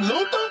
Luther?